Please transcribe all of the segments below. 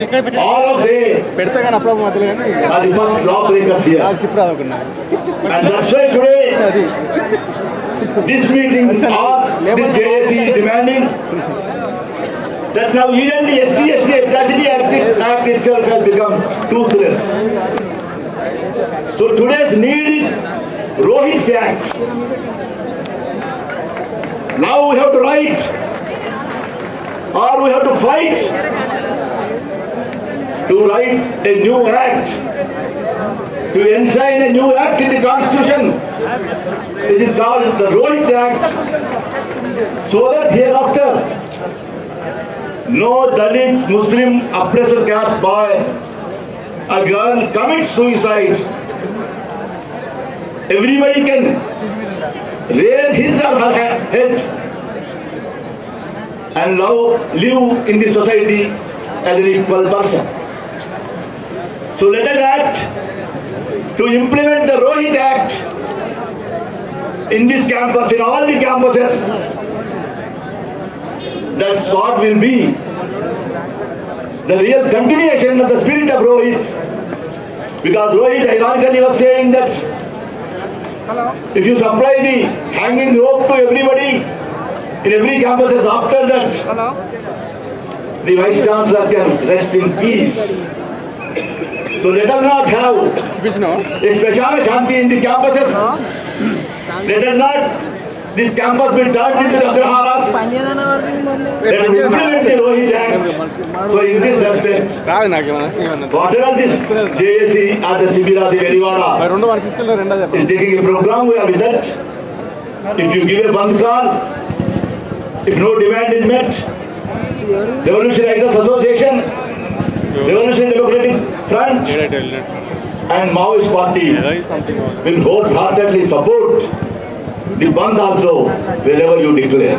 All of they are the first lawbreakers here. And that's why today this meeting or this JSC is demanding that now even the SC, ST Atrocity Act itself has become toothless. So today's need is Rohit Act. Now we have to write or we have to fight to write a new act, to enshrine a new act in the constitution. It is called the Rohit Act, so that hereafter no Dalit Muslim oppressor caste boy, a girl commits suicide. Everybody can raise his or her head and now live in the society as an equal person. So let us act to implement the Rohit Act in this campus, in all the campuses. That's what will be the real continuation of the spirit of Rohit. Because Rohit ironically was saying that if you supply the hanging rope to everybody in every campuses after that, the vice chancellor can rest in peace. So let us not have a special shanti in the campuses. Let us not this campus be turned into the Agraharas. Let us implement the Rohit Act. So in this respect, whatever this JSC or the Sibira, the Veriwada is taking a program, we are with that. If you give a bunk call, if no demand is met, Revolutionary Association Revolutionary Democratic Front ఏడైతే వెళ్ళినట్టు and Maoist Party ఏదో something will wholeheartedly support the Bandh also wherever you declare.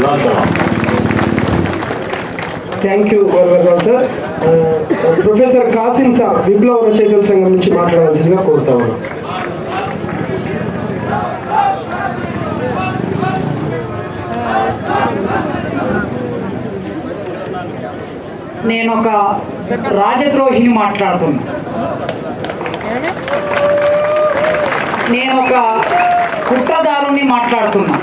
Lord Salam. Thank you governor sir ఆ, professor Kasim sir విప్లవ రచయితల సంఘం నుంచి మాట్లాడాల్సిందిగా కోరుతా ఉన్నాం నేను ఒక రాజద్రోహిని మాట్లాడుతున్నా. నేను ఒక కుట్రదారుని మాట్లాడుతున్నా.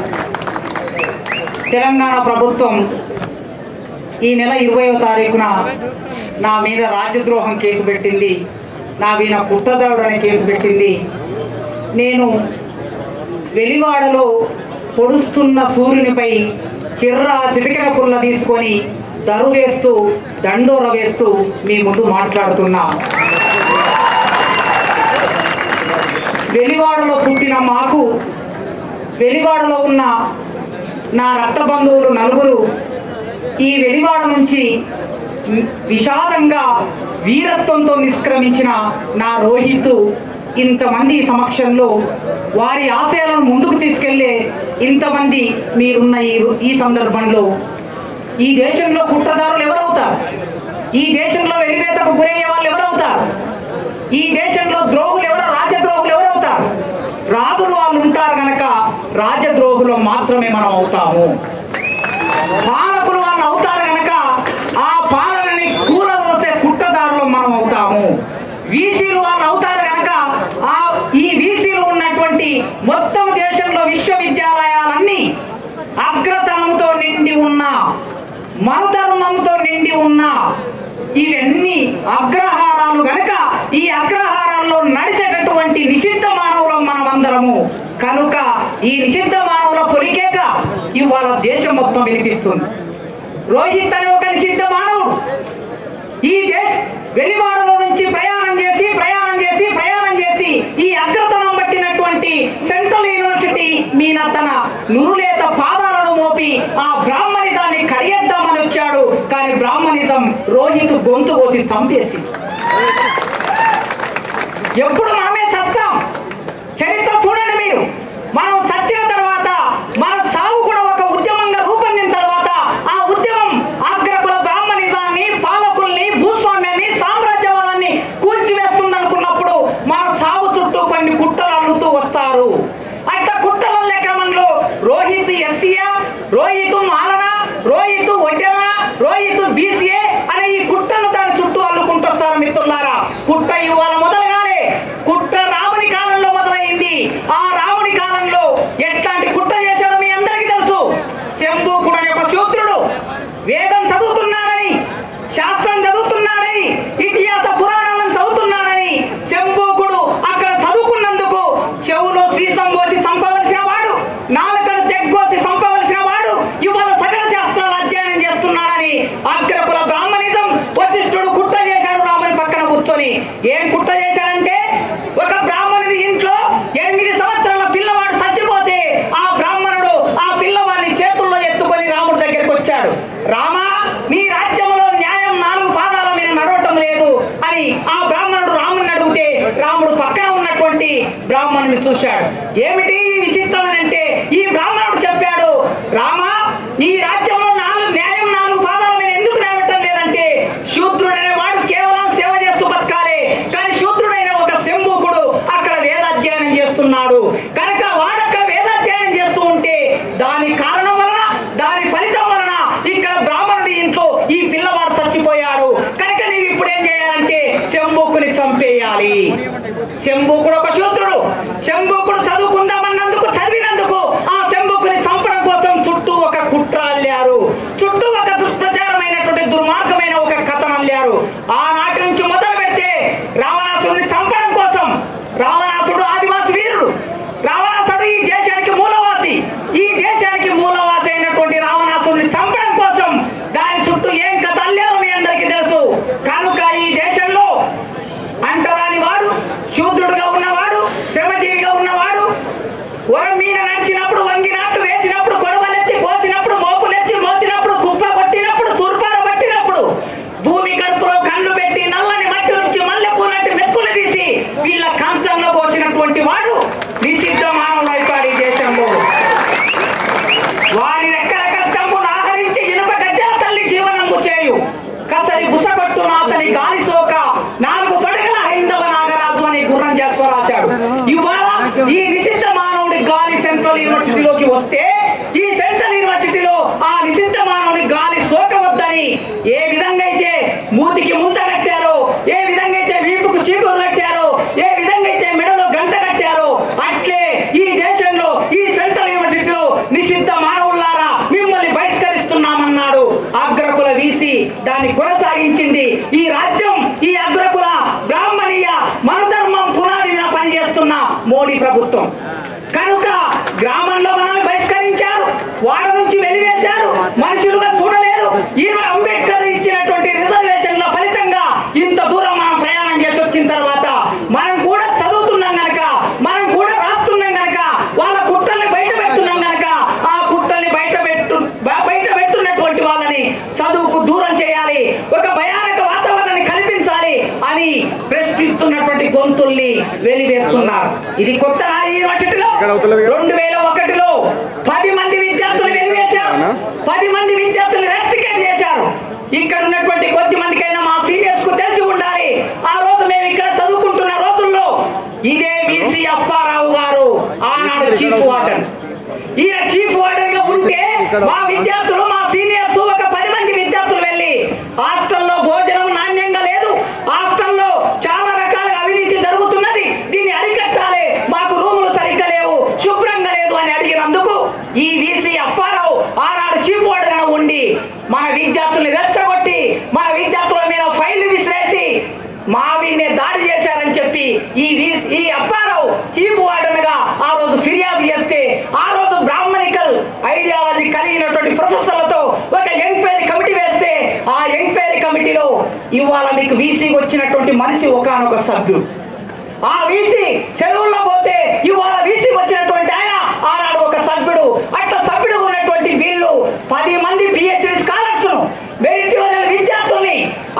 తెలంగాణ ప్రభుత్వం ఈ నెల ఇరవయో తారీఖున నా మీద రాజద్రోహం కేసు పెట్టింది. నా మీద కుట్రదారుడు అనే కేసు పెట్టింది. నేను వెలివాడలో పొడుస్తున్న సూర్యునిపై చిర్ర చిటికెన పుల్ల తీసుకొని దరు వేస్తూ దండోర వేస్తూ మీ ముందు మాట్లాడుతున్నా. వెలివాడలో పుట్టిన మాకు వెలివాడలో ఉన్న నా రక్త బంధువులు నలుగురు ఈ వెలివాడ నుంచి విషాదంగా వీరత్వంతో నిష్క్రమించిన నా రోహిత్ ఇంతమంది సమక్షంలో వారి ఆశయాలను ముందుకు తీసుకెళ్ళే ఇంతమంది మీరున్న ఈ ఈ సందర్భంలో ఈ దేశంలో కుట్రదారులు ఎవరవుతారు? ఈ దేశంలో వెలివేతకు గురయ్యే వాళ్ళు ఎవరవుతారు? ఈ దేశంలో ద్రోహులు ఎవరు రాజద్రోహులు ఎవరవుతారు? రాజులు వాళ్ళు ఉంటారు గనక రాజద్రోహులు మాత్రమే మనం అవుతాము. పాలకులు వాళ్ళు అవుతారు గనక ఆ పాలనని కూలదోసే కుట్రదారులు మనం అవుతాము. వీసీలు వాళ్ళు అవుతారు గనక ఆ ఈ వీసీలు ఉన్నటువంటి మొత్తం దేశంలో విశ్వవిద్యాలయాలన్నీ అగ్రతనంతో నిండి ఉన్న మనుధర్మంతో నిండి ఉన్న ఇవన్నీ అగ్రహారాలు గనక ఈ అగ్రహారాల్లో నడిచేటటువంటి నిషిద్ధ మానవులం మనం అందరము కనుక ఈ నిషిద్ధ మానవుల పొలికేక ఇవాళ దేశం మొత్తం వినిపిస్తుంది. రోహిత్ అనే ఒక నిషిద్ధ మానవుడు. ఈ దేశ వెలివాడలో నుంచి ప్రయాణం చేసి ప్రయాణం చేసి ప్రయాణం చేసి ఈ అగ్రతనం పట్టినటువంటి సెంట్రల్ యూనివర్సిటీ మీన తన నురులేత పాదాలను మోపి ఆ బ్రాహ్మణిజాన్ని కడిగేద్దామని వచ్చాడు కానీ బ్రాహ్మణిజం రోహిత్ గొంతు కోసి చంపేసి ఎప్పుడు చూశాడు. ఏమి ஏ ఇది కొత్త రెండు వేల ఒకటిలో పది మంది విద్యార్థులు వెలివేశారు. పది మంది విద్యార్థులు రెస్టికేట్ చేశారు. ఇక్కడ ఉన్నటువంటి కొద్ది మందికైనా మా సీనియర్స్కు తెలిసి ఉండాలి. ఆ రోజు మేము ఇక్కడ చదువుకుంటున్న రోజుల్లో ఇదే బీసీ అప్పారావు గారు ఆనాడు చీఫ్ వార్డెన్. ఈయన చీఫ్ వార్డెన్గా ఉంటే మా విద్యార్థులు మా సీనియర్స్ ఒక పది మంది విద్యార్థులు వెళ్ళి హాస్టల్లో భోజనం ఈ ఈ అప్పారావు చీపు వాడనగా ఆ రోజు ఫిర్యాదు చేస్తే ఆ రోజు బ్రాహ్మణికల్ ఐడియాలజీ కలిగినటువంటి ప్రొఫెసర్లతో ఒక ఎంక్వైరీ కమిటీ వేస్తే ఆ ఎంక్వైరీ కమిటీలో ఇవాళ మీకు వీసీ వచ్చినటువంటి మనిషి ఒకనొక సభ్యుడు. ఆ వీసీ చెరువుల్లో పోతే ఇవాళ వీసీ వచ్చినటువంటి ఆయన ఆనాడు ఒక సభ్యుడు. అట్లా సభ్యుడు ఉన్నటువంటి వీళ్ళు పది మంది పిహెచ్డి స్కాలర్స్ మెరిటోరియల్ విద్యార్థుల్ని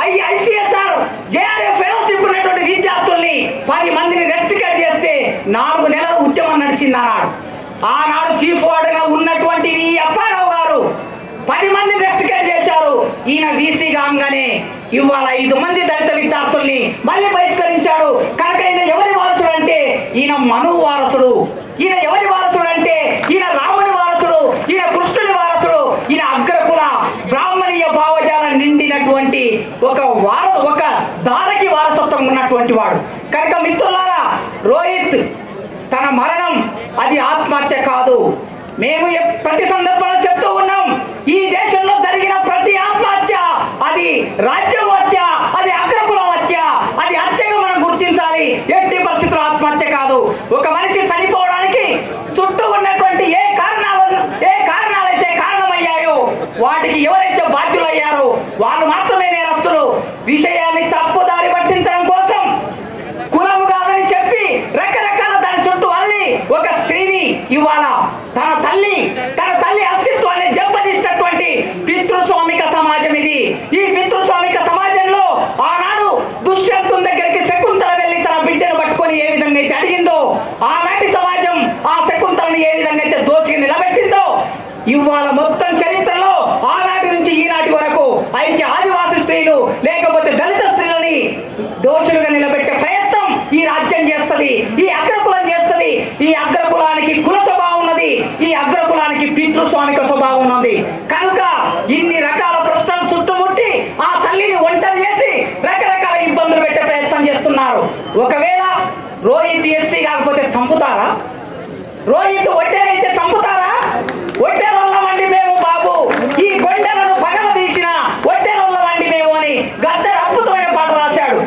ఐఐసిఎస్ఆర్ జేఆర్ఎఫ్ ఫెలోషిప్ ఉన్నటువంటి విద్యార్థుల్ని పది మందిని రెస్ట్రిక్ట్ చేస్తే నాలుగు నెలల ఉద్యమం నడిచింది ఆనాడు ఆనాడు చీఫ్ వార్డుగా ఉన్నటువంటి ఈ అప్పారావు గారు పది మందిని రెస్ట్రిక్ట్ చేశారు. ఈయన బీసీ కాగానే ఇవాళ ఐదు మంది దళిత విద్యార్థుల్ని మళ్ళీ బహిష్కరించాడు. కనుక ఈయన ఎవరి వారసుడు అంటే ఈయన మను వారసుడు. ఈయన ఎవరి వారసుడు అంటే ఈయన రాముని వారసుడు. ఈయన కృష్ణుని నిండినటువంటి ఒక వార ఒక దారకి వారసత్వం ఉన్నటువంటి వాడు. కనుక మిత్రులారా రోహిత్ తన మరణం అది ఆత్మహత్య కాదు. మేము ప్రతి సందర్భంలో చెప్తూ ఉన్నాం ఈ దేశంలో జరిగిన ప్రతి ఆత్మహత్య అది రాజ్యం హత్య అది అగ్రకులం హత్య అది హత్యగా మనం గుర్తించాలి. ఎట్టి పరిస్థితుల్లో ఆత్మహత్య కాదు. ఒక మనిషి చనిపోవడానికి చుట్టూ ఉన్నటువంటి ఏ కారణాలు ఏ కారణాలైతే కారణమయ్యాయో వాటికి ఎవరైతే వాళ్ళు మాత్రమే నేరస్తులు. విషయాన్ని తప్పుదారి పట్టించడం కోసం కులం కాదని చెప్పి రకరకాల దాని చుట్టూ అల్లి ఒక స్త్రీని ఇవాళ తన తల్లి తన తల్లి అస్తిత్వాన్ని ఉన్నది ఈ అగ్రకులం చేస్తుంది. ఈ అగ్రకులానికి కుల స్వభావం ఉన్నది. ఈ అగ్రకులానికి పితృస్వామిక స్వభావం ఉన్నది. కనుక ఇన్ని రకాల ప్రశ్నలు చుట్టుముట్టి ఆ తల్లిని ఒంటరి చేసి రకరకాల ఇబ్బందులు పెట్టే ప్రయత్నం చేస్తున్నారు. ఒకవేళ రోహిత్ ఎస్సీ కాకపోతే చంపుతారా? రోహిత్ ఒడ్డెలైతే చంపుతారా? ఒడ్డెలొల్లమండి మేము బాబు. ఈ గొండెలను పగల తీసిన ఒడ్డెలొల్లమండి మేము అని గద్దె అద్భుతమైన పాట రాశాడు.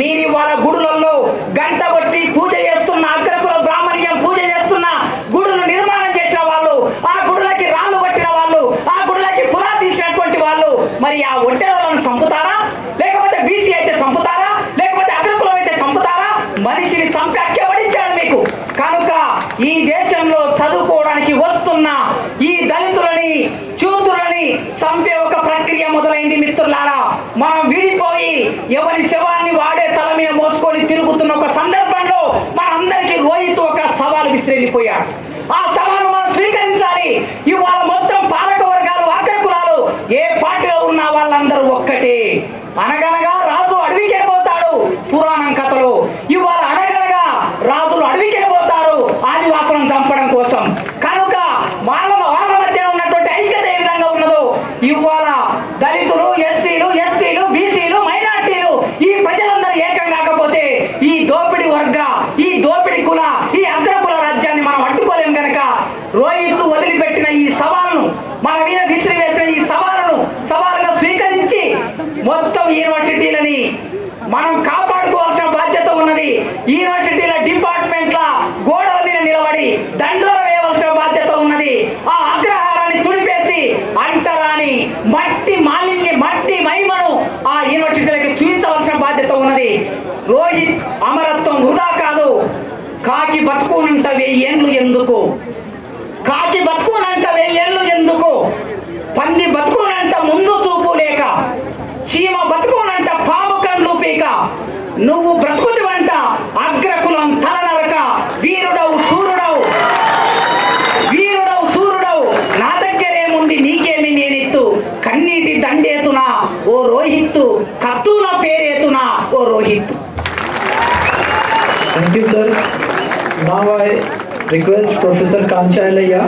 మీరు ఇవాళ గుడులలో గంట కొట్టి పూజ చేస్తున్న అగ్రకుల బ్రాహ్మణ్యం పూజ చేస్తున్న గుడులు నిర్మాణం చేసిన వాళ్ళు ఆ గుడులకి రాళ్ళు కొట్టిన వాళ్ళు ఆ గుడులకి పునాది తీసినటువంటి వాళ్ళు మరి ఆ ఒడ్డెలను చంపుతారా లేకపోతే బీసీ అయితే చంపుతారా లేకపోతే అగ్రకులం అయితే చంపుతారా మనిషిని చంపి అక్కెవడించాడు మీకు కనుక ఈ దేశంలో చదువుకోవడానికి వస్తున్న ఈ దళితులని చూతులని చంపే ఒక ప్రక్రియ మొదలైంది మిత్రులారా. మనం విడిపోయి ఎవరి శవాన్ని వాడే తల మీద మోసుకొని తిరుగుతున్న ఒక సందర్భంలో మనందరికీ రోహిత్ ఒక సవాల్ విసిరెళ్ళిపోయాడు ఆ సవాలు మనం స్వీకరించాలి. ఇవాళ మొత్తం పాలక వర్గాలు ఆఖరి కులాలు ఏ పార్టీలో ఉన్న వాళ్ళందరూ ఒక్కటే. అనగనగా రాజు అడవికే పోతాడు పురాణం కథలు. ఇవాళ అనగనగా రాజులు అడవికే పోతారు ఆదివాసులను చంపడం కోసం కనుక వాళ్ళ వాళ్ళ మధ్య ఉన్నటువంటి ఐక్యత ఏ విధంగా ఉన్నదో ఇవాళ దళితులు ఎస్సీలు ఎస్టీలు బీసీలు మైనార్టీలు ఈ ప్రజలందరూ ఏకం కాకపోతే ఈ దోపిడి వర్గ ఈ దోపిడి కుల ఈ అగ్రకుల రాజ్యాన్ని మనం అడ్డుకోలేం గనక రోహిత్ వదిలిపెట్టిన ఈ సవాలును మన మీద విసిరి వేసిన ఈ సవాలును సవాలుగా స్వీకరించి మొత్తం యూనివర్సిటీలని మనం కాపాడుకోవాల్సిన బాధ్యత ఉన్నది యూనివర్సిటీల డిపార్ట్మెంట్ల గోడల మీద నిలబడి దండోర వేయవలసిన బాధ్యత ఉన్నది. ఆ అగ్రహారాన్ని తుడిపేసి అంటరాని మట్టి మాలిన్య మట్టి మహిమను ఆ యూనివర్సిటీలకి చూపించవలసిన బాధ్యత ఉన్నది. రోహిత్ అమరత్వం వృధా కాదు. కాకి బతుకునంట వెయ్యేళ్ళు ఎందుకు? కాకి బతుకునంట వెయ్యేళ్ళు ఎందుకు? పంది బతుకునంట ముందు చూపు లేక చీమ బతుకునంట పాము కండ్లు పీక నువ్వు బ్రతుకు అగ్రకులం తలనరక వీరుడవు సూర్యుడవు వీరుడవు సూర్యుడవు నా దగ్గరేముంది నీకేమి నేనెత్తు కన్నీటి దండేతునా ఓ రోహిత్తు కత్తుల పేరేతునా ఓ Rohit Thank you, sir. Now I request Professor Kanchayalaya,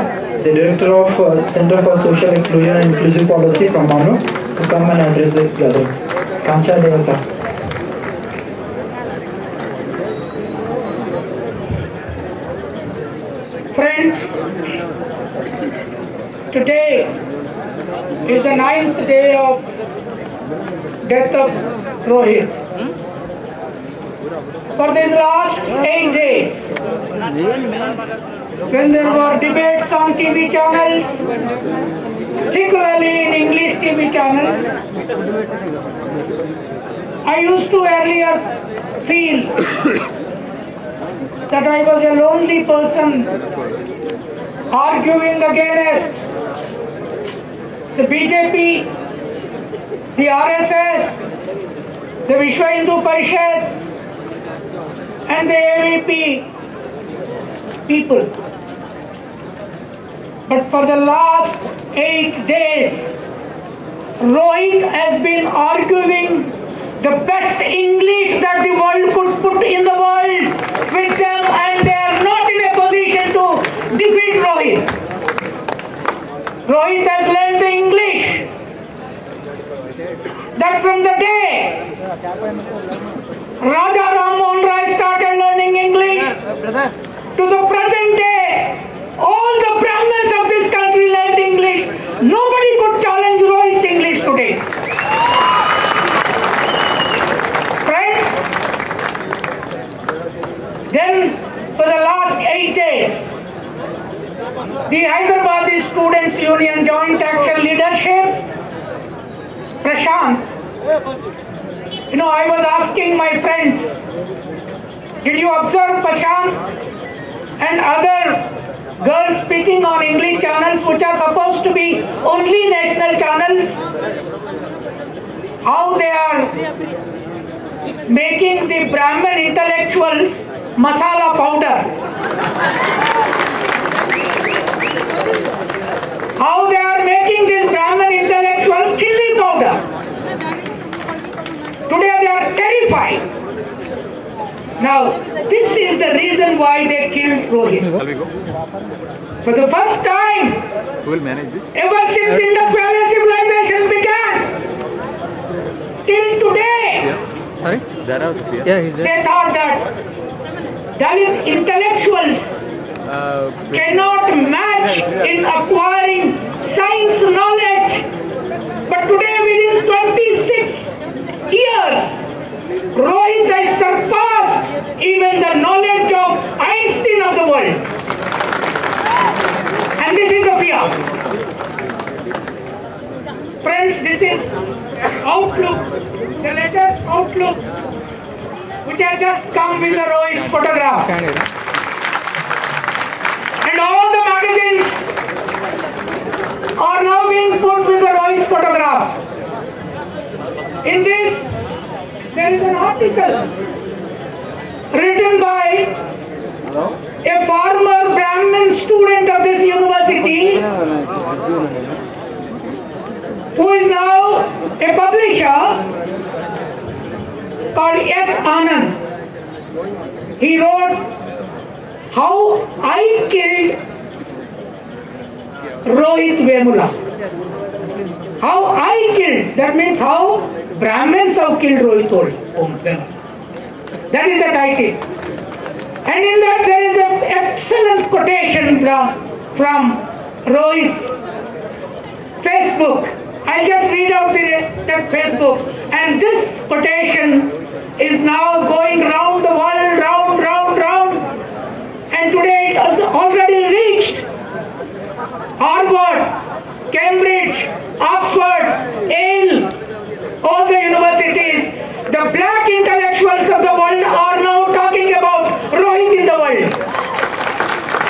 the Director of uh, Center for Social Inclusion and Inclusive Policy from Manu, to come and address the gathering. Kanchayalaya, sir. Today is the ninth day of death of Rohit. For these last eight days, when there were debates on TV channels, particularly in English TV channels, I used to earlier feel that I was a lonely person arguing against the BJP, the RSS, the Vishwa Hindu Parishad, and the AVP people. But for the last eight days, Rohit has been arguing the best English that the world could put in the world with them and they are not in a position to defeat Rohit. Rohit has learned the English that from the day Raja Ram Mohan Rai started learning English to the present day, all the Brahmins of this country learned English. Nobody could challenge Rohit's English today. Friends, then for the last eight days, the Hyderabad Students Union Joint Action Leadership, Prashant, you know, I was asking my friends, did you observe Prashant and other girls speaking on English channels which are supposed to be only national channels? How they are making the Brahmin intellectuals masala powder. How they are making this Brahmin intellectual chili powder. Today they are terrified. Now, this is the reason why they killed Rohit. Shall we go? For the first time, Who will manage this? ever since Indus Valley civilization began, till today, Sorry? Dharav is here. Yeah, he's they thought that Dalit intellectuals cannot match in acquiring science knowledge. But today, within 26 years, Rohit has surpassed even the knowledge of Einstein of the world. And this is the fear. Friends, this is outlook, the latest outlook, which has just come with the Rohit photograph. And all the magazines are now being put with the Royce photograph. In this, there is an article written by a former Brahmin student of this university who is now a publisher called S. Anand. He wrote how I killed Rohit Vemula. How I killed, that means how Brahmins have killed Rohit Vemula. That is the title. And in that there is an excellent quotation from, from Rohit's Facebook. I'll just read out the, that Facebook. And this quotation is now going round the world, round, round, round. And today it has already reached Harvard, Cambridge, Oxford, Yale, all the universities. The black intellectuals of the world are now talking about Rohit in the world.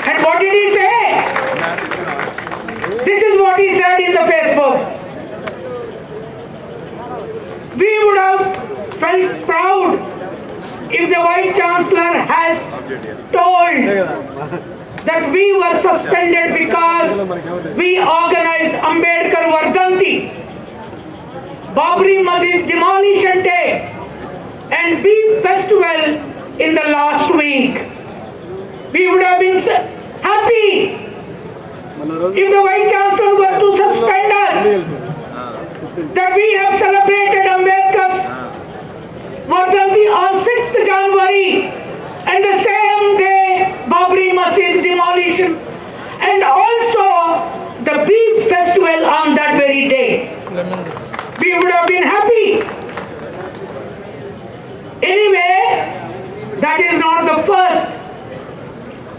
And what did he say? This is what he said in the Facebook. We would have felt proud if the Vice Chancellor has told that we were suspended because we organized Ambedkar Vardhanti, Babri Masjid demolition day, and Beef Festival in the last week. We would have been happy if the Vice Chancellor were to suspend us that we have celebrated Ambedkar's Vardhanti on 6th January and the same day Babri Masjid demolition and also the beef festival on that very day. We would have been happy. Anyway, that is not the first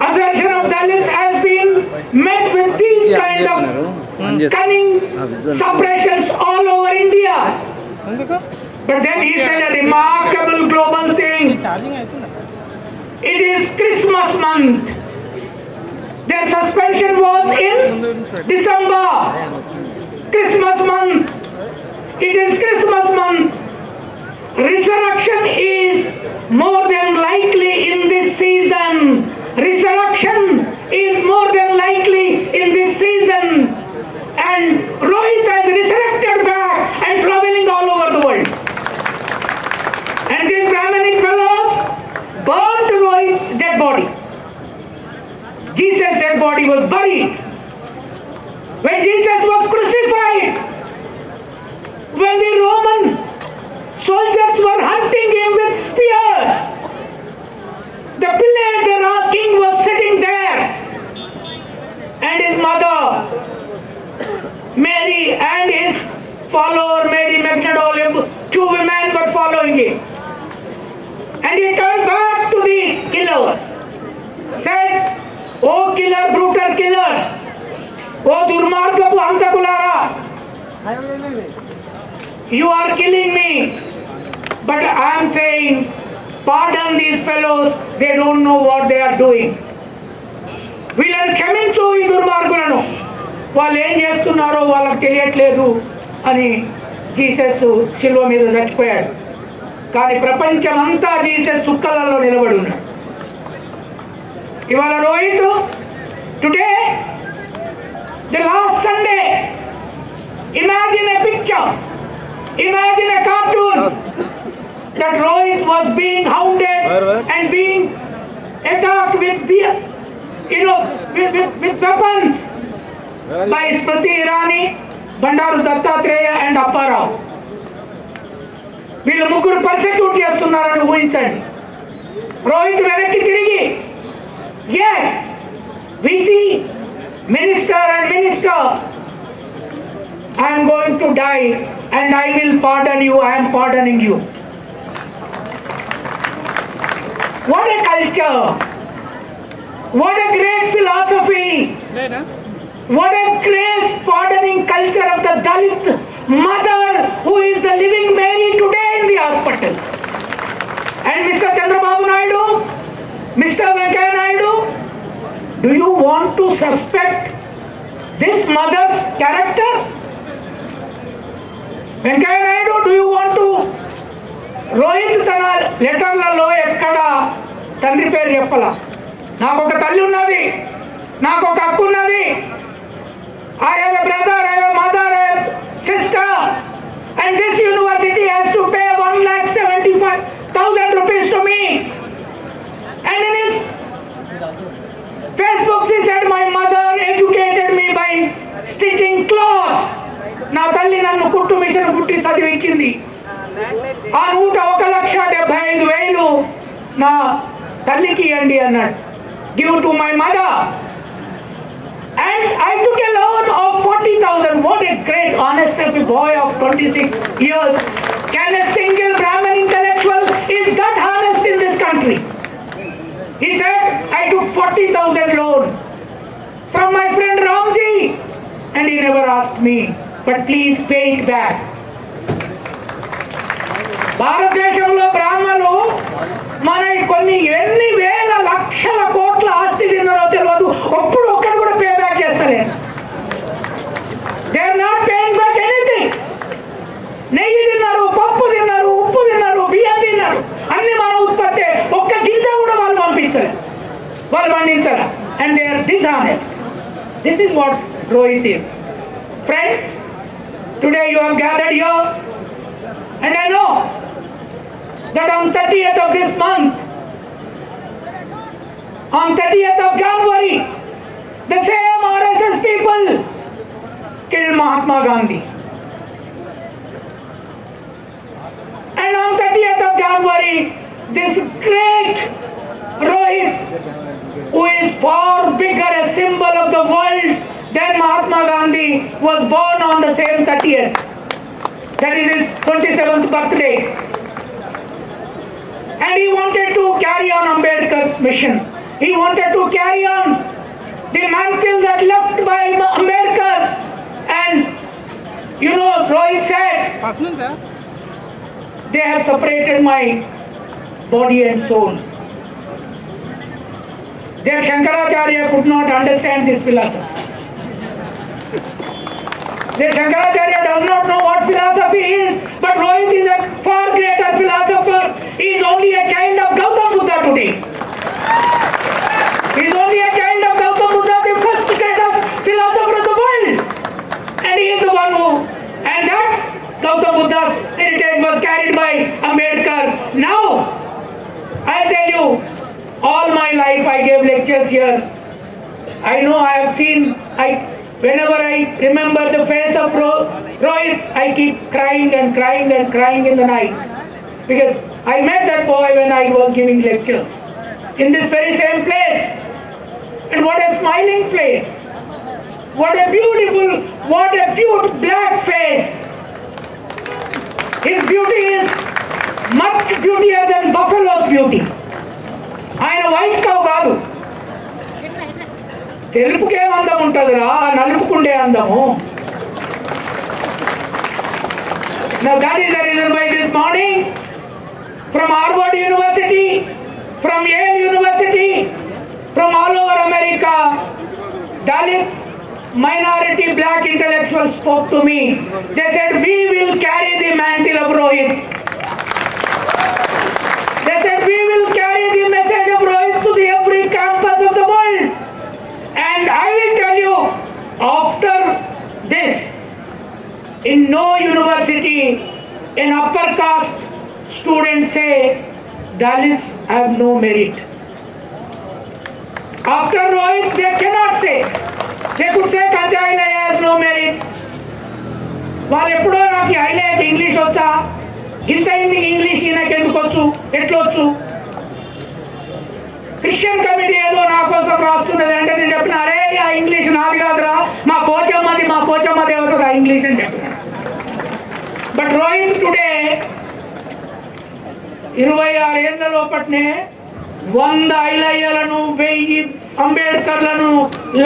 assertion of Dalits has been met with these kind of cunning suppressions all over India. But then he said a remarkable global thing. It is Christmas month. Their suspension was in December. Christmas month. It is Christmas month. Resurrection is more than likely in this season. Resurrection is more than likely in this season. And Rohit has resurrected back and traveling all over the world. And these Brahminic fellows burnt dead body. Jesus' dead body was buried. When Jesus was crucified, when the Roman soldiers were hunting him with spears, the pillar the king was sitting there, and his mother, Mary, and his follower, Mary Magdalene, two women were following him. And he turned back to the killers. Said, Oh killer, brutal killers, ఓ దుర్మార్గపు హంతకులారా you are killing me but i am saying pardon these fellows they don't know what they are doing వీళ్ళని క్షమించు ఈ దుర్మార్గులను వాళ్ళు ఏం చేస్తున్నారో వాళ్ళకి తెలియట్లేదు అని జీసస్ శిల్వ మీద చచ్చిపోయాడు కానీ ప్రపంచం అంతా జీసస్ చుక్కలలో నిలబడి ఉన్నాడు ఇవాళ Rohit today the last Sunday imagine a picture imagine a cartoon that Rohit was being hounded and being attacked with beer, you know, with, with, with weapons by Smriti Irani, Bandaru Dattatreya and Apparao. వీళ్ళు ముగ్గురు పర్సెక్యూట్ చేస్తున్నారని ఊహించండి రోహిత్ వెనక్కి తిరిగి yes VC minister and minister I'm going to die and I will pardon you I'm pardoning you What a culture! What a great philosophy! What a great pardoning culture of the Dalit mother who is the living Mary today In the hospital. And Mr. Chandrababu Naidu, Mr. Venkaya Naidu, do you want to suspect this mother's character? Venkaya Naidu, do you want to Rohit తన లెటర్లలో ఎక్కడ తండ్రి పేరు చెప్పాల నాకు ఒక తల్లి ఉన్నది నాకు ఒక అక్కు ఉన్నది I have a brother I have mother sister and this university has to pay one lakh seventy five thousand rupees to me and in he said my mother educated me by stitching clothes. నా తల్లి నన్ను కుట్టు machine కుట్టి చదివించింది. ఆ నూట ఒక లక్ష డెబ్బై ఐదు వేలు నా తల్లికి ఇవ్వండి అన్నాడు. Give to my mother And I took a loan of 40,000. What a great, honest, happy boy of 26 years. Can a single Brahmin intellectual is that honest in this country? He said, I took 40,000 loan from my friend Ramji and he never asked me, but please pay it back. భారతదేశంలో బ్రాహ్మణులు మన కొన్ని ఎన్ని వేల లక్షల కోట్ల ఆస్తి తిన్నారో తెలియదు ఒప్పుడు ఒక్కడు కూడా పే బ్యాక్ చేస్తలేదు they are not paying back anything నెయ్యి తిన్నారు పప్పు తిన్నారు ఉప్పు తిన్నారు బియ్యం తిన్నారు అన్ని మన ఉత్పత్తి ఒక్క గింజ కూడా వాళ్ళు పంపించలేదు వాళ్ళు పండించారు and they are dishonest this is what Rohit is friends today you have gathered here and I know that on 30th of this month, on 30th of January, the same RSS people killed Mahatma Gandhi. And on 30th of January, this great Rohit, who is far bigger a symbol of the world than Mahatma Gandhi, was born on the same 30th. That is his 27th birthday. And he wanted to carry on Ambedkar's mission. He wanted to carry on the mantle that left by Ambedkar. And you know, Rohit said, they have separated my body and soul. Their Shankaracharya could not understand this philosophy. Their Shankaracharya does not know what philosophy is, but Rohit is a far greater philosopher. He is only a child of Gautam Buddha today. He is only a child of Gautam Buddha, the first greatest philosopher of the world. And he is the one who, and that Gautam Buddha's heritage was carried by Ambedkar. Now, I tell you, all my life I gave lectures here. I know I have seen, I whenever I remember the face of Ro- Rohit, I keep crying and crying and crying in the night. Because I met that boy when I was giving lectures in this very same place. And what a smiling face. What a beautiful, what a cute black face. His beauty is much beautier than buffaloes beauty ఆయన white కవ్ కాదు తెలుపుకేం అందం ఉంటుందిరా ఆ నలుపుకుండే అందము Now that is the reason why this morning from Harvard University, from Yale University, from all over America, Dalit minority black intellectuals spoke to me. They said, we will carry the mantle of Rohit. They said, we will carry the message of Rohit to the every campus. And I will tell you, after this, in no university, an upper caste students say Dalits have no merit. After Rohit, they cannot say. They could say Kanchailaya has no merit. వాళ్ళు ఎప్పుడో నాకు highlight English వచ్చా ఇంత ఇంది English ఈయనకి ఎందుకు వచ్చు ఎట్లొచ్చు Christian committee ఏదో నా కోసం రాసుకున్నది అంటే నేను చెప్పిన అరే ఆ ఇంగ్లీష్ నాది కాదురా. మా పోచమ్మది మా కోచమ్మది అవుతుంది ఆ ఇంగ్లీష్ అని చెప్పిన. బట్ రోహిత్ టుడే ఇరవై ఆరు లోపట్నే వంద ఐలయ్యలను వెయ్యి అంబేద్కర్లను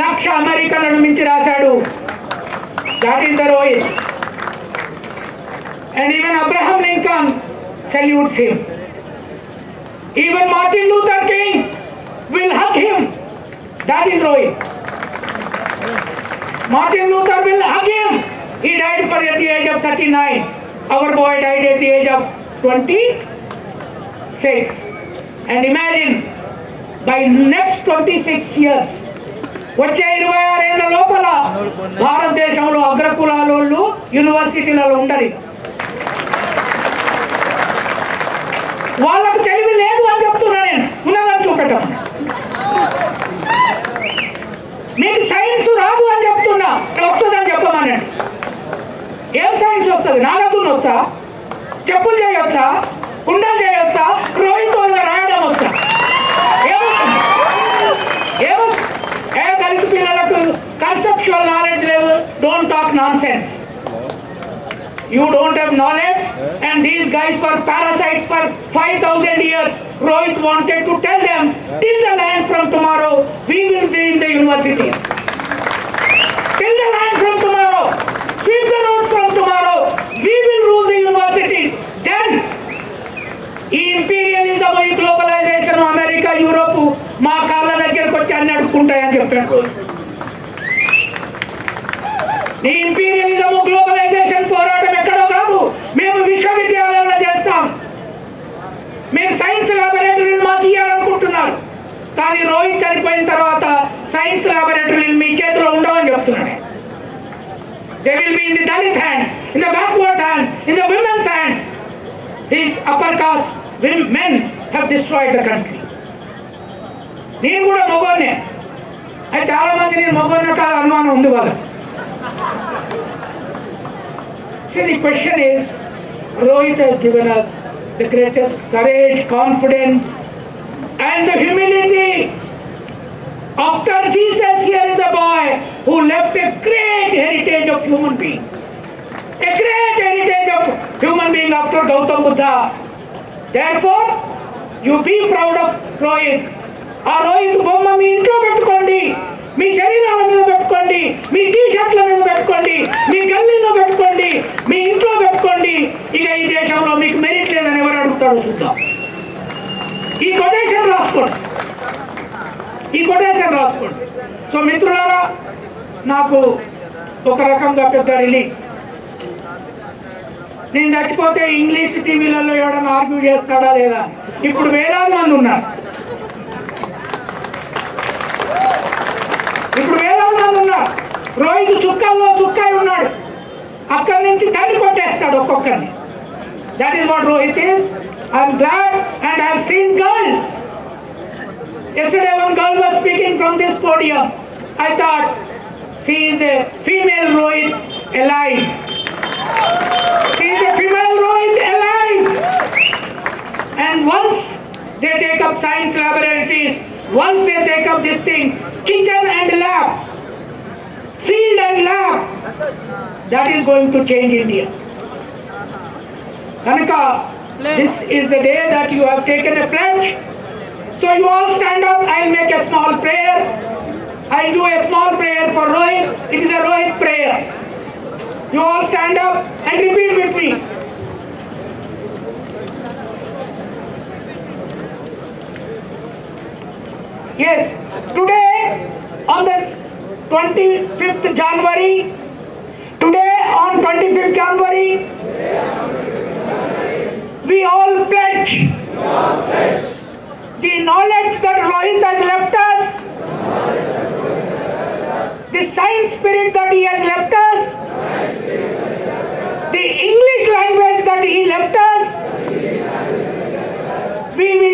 లక్ష అమెరికన్లను మించి రాశాడు. That is the Rohit and even Abraham Lincoln salutes him even Martin Luther King will hug him. That is Rohit. Martin Luther will hug him. He died for at the age of 39. Our boy died at the age of 26. And imagine, by next 26 years, వచ్చే ఇరవై ఆరేళ్ళ లోపల భారతదేశంలో అగ్రకులాలోళ్ళు యూనివర్సిటీలలో ఉండరు వాళ్ళకు తెలివి లేదు అని చెప్తున్నా నేను ఉన్నదని చూపెట్టమని నేను సైన్స్ రాదు అని చెప్తున్నా. వస్తుందని చెప్పమనండి ఏం సైన్స్ వస్తుంది? నాగతున్న వచ్చా? చెప్పులు చేయొచ్చా? కుండలు చేయొచ్చా? రోహిత్ వల్ల రాయడం వచ్చా? ఏమొస్తుంది? ఏమొచ్చు ఏ దళిత పిల్లలకు కన్సెప్చువల్ నాలెడ్జ్ లేదు. Don't talk nonsense don't don't have and these guys guys parasites parasites five 5,000 years Rohit wanted to tell them, till the given us the greatest courage, confidence, and the humility. After Jesus, here is a boy who left a great heritage of human being. A great heritage of human being after Gautam Buddha. Therefore, you be proud of Rohit. Our Rohit Bhoma me introduct Kondi. మీ శరీరాల మీద పెట్టుకోండి మీ tea షర్ట్ల మీద పెట్టుకోండి మీ గల్లీలో పెట్టుకోండి మీ ఇంట్లో పెట్టుకోండి. ఇక ఈ దేశంలో మీకు మెరిట్ లేదని ఎవరు అడుగుతారో చూద్దాం. ఈ కొటేషన్ రాసుకోండి. ఈ కొటేషన్ రాసుకోండి. సో మిత్రులారా నాకు ఒక రకంగా పెద్ద రిలీఫ్ నేను చచ్చిపోతే ఇంగ్లీష్ టీవీలలో ఎవడన్నా ఆర్గ్యూ చేస్తాడా లేదా? ఇప్పుడు వేలాది మంది ఉన్నారు. ఇప్పుడు వేలాది మంది ఉన్నారు రోహిత్ చుక్కల్లో చుక్కాయి ఉన్నాడు అక్కడి నుంచి తండ్రి కొట్టేస్తాడు ఒక్కొక్కరిని that is what Rohit is I'm glad and I seen girls Yesterday one girl was speaking from this podium. I thought she is a female Rohit alive. She is a female Rohit alive. And once they take up science laboratories, once they take up this thing, kitchen and love, field and love, that is going to change India. Kanaka, this is the day that you have taken a pledge. So you all stand up, I'll make a small prayer. I'll do a small prayer for Rohit. It is a Rohit prayer. You all stand up and repeat with me. Yes, today on the 25th January, today on 25th January, we all pledge the knowledge that Rohit has left us, the science spirit that he has left us, the English language that he left us, we will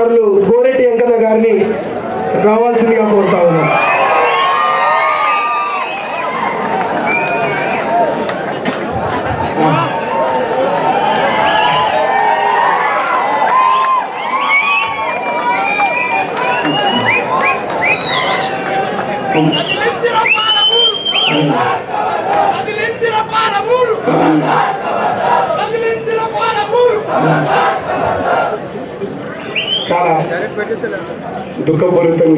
అధికారులు గోరెటి వెంకన్న గారిని రావాల్సిందిగా కోరుతా ఉన్నాం. Adelante para muro! దుఃఖపూరితం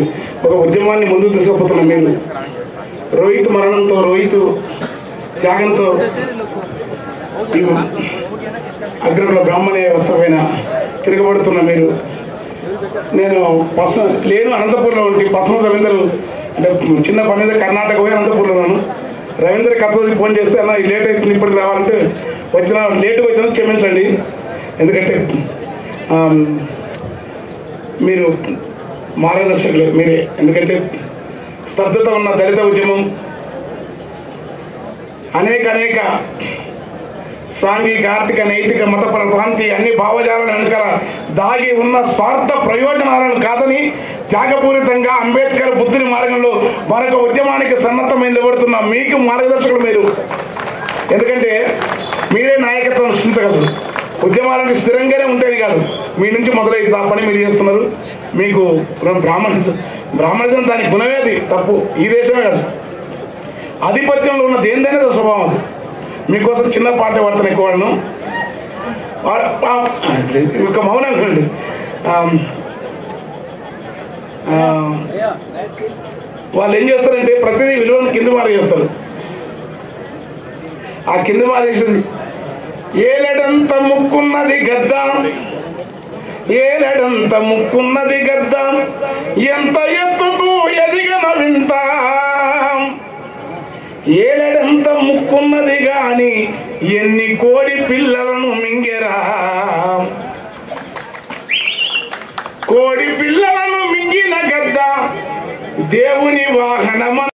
ఒక ఉద్యమాన్ని ముందుకు తీసుకుపోతున్నాం మేము రోహిత్ మరణంతో రోహిత్ త్యాగంతో అగ్రకుల బ్రాహ్మణ వ్యవస్థ పైన తిరగబడుతున్న మీరు. నేను పస లేను అనంతపూర్లో ఉంటే పసమ రవీందర్ అంటే చిన్న పని మీద కర్ణాటక పోయి అనంతపూర్లో ఉన్నాను. రవీంద్ర కథది ఫోన్ చేస్తే అన్న లేట్ అవుతుంది ఇప్పటికి రావాలంటే వచ్చిన లేటుగా వచ్చినందుకు క్షమించండి. ఎందుకంటే మీరు మార్గదర్శకులు మీరే. ఎందుకంటే స్తబ్దత ఉన్న దళిత ఉద్యమం అనేక అనేక సాంఘిక ఆర్థిక నైతిక మతపర ప్రాంతీయ అన్ని భావజాలను వెనుకల దాగి ఉన్న స్వార్థ ప్రయోజనాలను కాదని త్యాగపూరితంగా అంబేద్కర్ బుద్ధుని మార్గంలో మరొక ఉద్యమానికి సన్నద్ధమై నిలబడుతున్న మీకు మార్గదర్శకులు మీరు. ఎందుకంటే మీరే నాయకత్వం సృష్టించగలరు. ఉద్యమాలకు స్థిరంగానే ఉండేది కాదు మీ నుంచి మొదలై ఆ పని మీరు చేస్తున్నారు. మీకు బ్రాహ్మణిజం బ్రాహ్మణిజం దాని గుణమేది తప్పు? ఈ దేశమే కాదు. ఆధిపత్యంలో ఉన్న దేనిదైనా స్వభావం అది. మీకోసం చిన్న పాట పాడతాను ఎక్కువ వాడను ఒక మౌనం వినండి. వాళ్ళు ఏం చేస్తారంటే ప్రతిదీ విలువను కింద మారు చేస్తారు ఆ కింద మారేసింది ఏలెడంత ముక్కున్నది గద్ద. ఏలెడంత ముక్కున్నది గద్ద. ఎంత ఎత్తుకు ఎదిగన వింత. ఏలెడంత ముక్కున్నది గాని ఎన్ని కోడి పిల్లలను మింగెరా. కోడి పిల్లలను మింగిన గద్ద. దేవుని వాహనమ